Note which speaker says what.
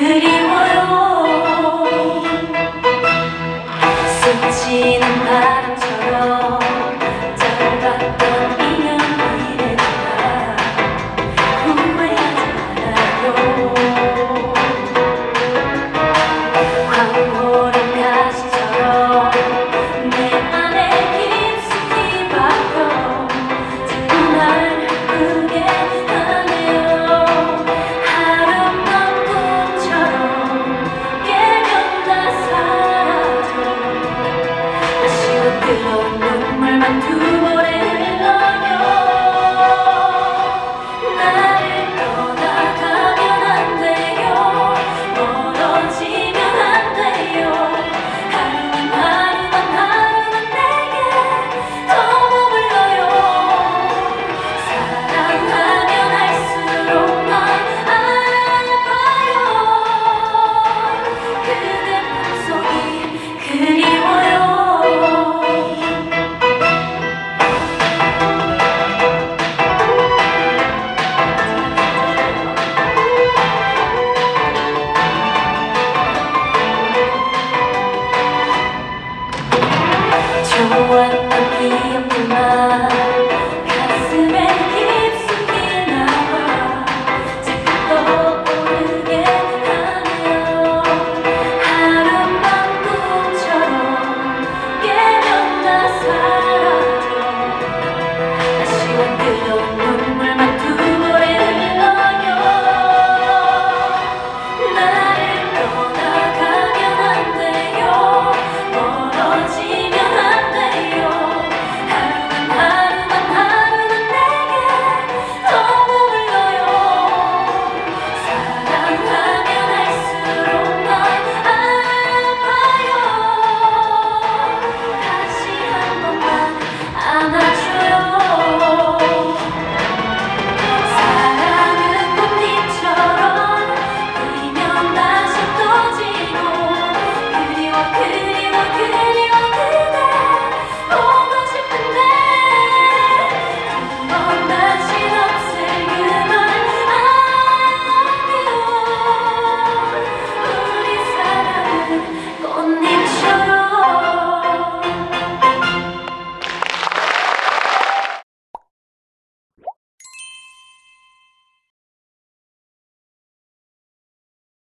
Speaker 1: Yeah. you,